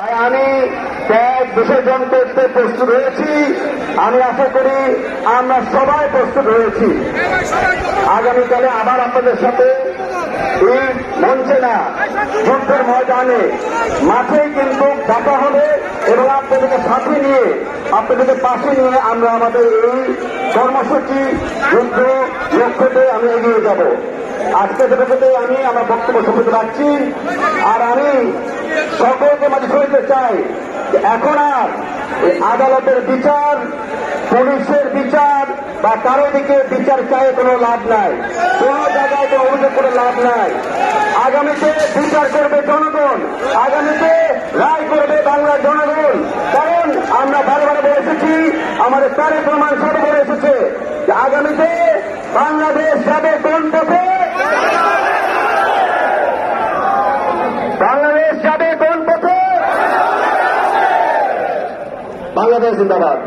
তাই আমি ত্যাগ বিসর্জন করতে প্রস্তুত হয়েছি। আমি আশা করি আমরা সবাই প্রস্তুত হয়েছি। আগামীকালে আবার আপনাদের সাথে এই মঞ্চে না, যুদ্ধের ময়দানে। মাঠেই কিন্তু ডাকা হবে এবং আপনাদেরকে সাথে নিয়ে, আপনাদেরকে পাশে নিয়ে আমরা আমাদের এই কর্মসূচি, যুদ্ধ লক্ষ্যতে আমি এগিয়ে যাব। আজকে যেটাতে আমি আমার বক্তব্য সমিত রাখছি আর আমি চাই এখন আর আদালতের বিচার, পুলিশের বিচার বা কারও দিকে বিচার চাই কোনো লাভ নাই। কোন জায়গায় কোনো অভিযোগ করে লাভ নাই। আগামীতে বিচার করবে জনগণ, আগামীতে রায় করবে বাংলার জনগণ। কারণ আমরা বারে বারে বলে এসেছি, আমাদের তারেক রহমান সব বলে এসেছে আগামীতে বাংলাদেশ যাবে কোন পথে বাংলাদেশ জিন্দাবাদ।